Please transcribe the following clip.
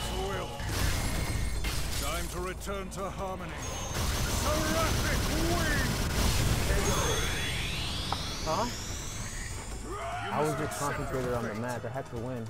God's will. Time to return to harmony. Seraphic wing! Huh? I was just concentrated on the map. I had to win.